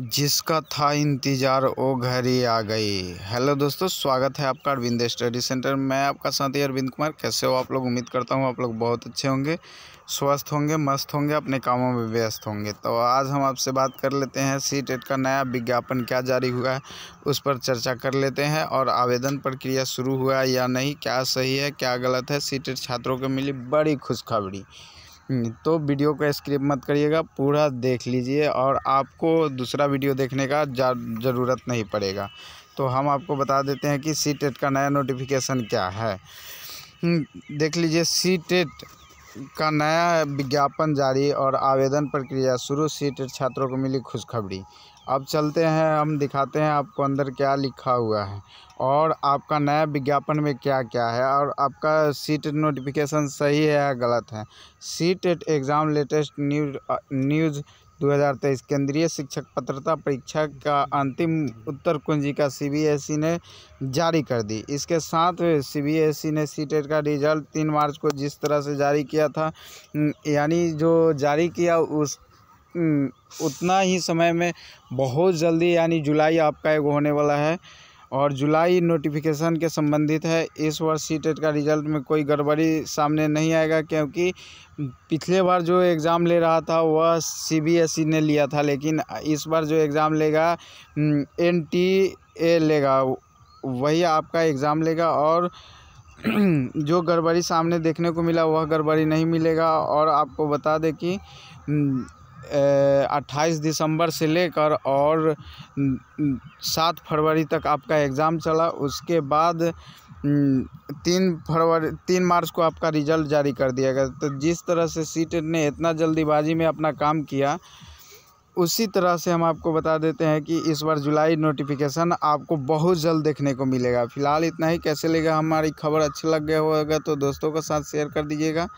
जिसका था इंतज़ार, वो घर ही आ गई। हेलो दोस्तों, स्वागत है आपका अरविंद स्टडी सेंटर। मैं आपका साथी अरविंद कुमार। कैसे हो आप लोग? उम्मीद करता हूँ आप लोग बहुत अच्छे होंगे, स्वस्थ होंगे, मस्त होंगे, अपने कामों में व्यस्त होंगे। तो आज हम आपसे बात कर लेते हैं सी टेट का नया विज्ञापन क्या जारी हुआ है, उस पर चर्चा कर लेते हैं और आवेदन प्रक्रिया शुरू हुआ है या नहीं, क्या सही है, क्या गलत है, सी टेट छात्रों को मिली बड़ी खुशखबरी। तो वीडियो को स्क्रिप मत करिएगा पूरा देख लीजिए और आपको दूसरा वीडियो देखने का ज़रूरत नहीं पड़ेगा। तो हम आपको बता देते हैं कि सी टेट का नया नोटिफिकेशन क्या है। हम्म, देख लीजिए सी टेट का नया विज्ञापन जारी और आवेदन प्रक्रिया शुरू। सी टेट छात्रों को मिली खुशखबरी। अब चलते हैं, हम दिखाते हैं आपको अंदर क्या लिखा हुआ है। और आपका नया विज्ञापन में क्या क्या है? और आपका सीट नोटिफिकेशन सही है या गलत है? Seat exam latest news news 2023 केंद्रीय शिक्षक पात्रता परीक्षा का अंतिम उत्तर कुंजिका सीबीएसई ने जारी कर दी। इसके साथ सीबीएसई ने सीटेट का रिज़ल्ट तीन मार्च को जिस तरह से जारी किया था यानी जो जारी किया उस उतना ही समय में बहुत जल्दी, यानी जुलाई आपका एक होने वाला है। और जुलाई नोटिफिकेशन के संबंधित है। इस वर्ष सी टेट का रिज़ल्ट में कोई गड़बड़ी सामने नहीं आएगा, क्योंकि पिछले बार जो एग्ज़ाम ले रहा था, वह सीबीएसई ने लिया था। लेकिन इस बार जो एग्ज़ाम लेगा एन टी ए लेगा, वही आपका एग्ज़ाम लेगा। और जो गड़बड़ी सामने देखने को मिला, वह गड़बड़ी नहीं मिलेगा। और आपको बता दें कि अट्ठाईस दिसंबर से लेकर और सात फरवरी तक आपका एग्ज़ाम चला। उसके बाद तीन फरवरी, तीन मार्च को आपका रिज़ल्ट जारी कर दिया गया। तो जिस तरह से सीट ने इतना जल्दीबाजी में अपना काम किया, उसी तरह से हम आपको बता देते हैं कि इस बार जुलाई नोटिफिकेशन आपको बहुत जल्द देखने को मिलेगा। फ़िलहाल इतना ही। कैसे लेगा? हमारी खबर अच्छी लग गया होगा तो दोस्तों के साथ शेयर कर दीजिएगा।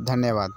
धन्यवाद।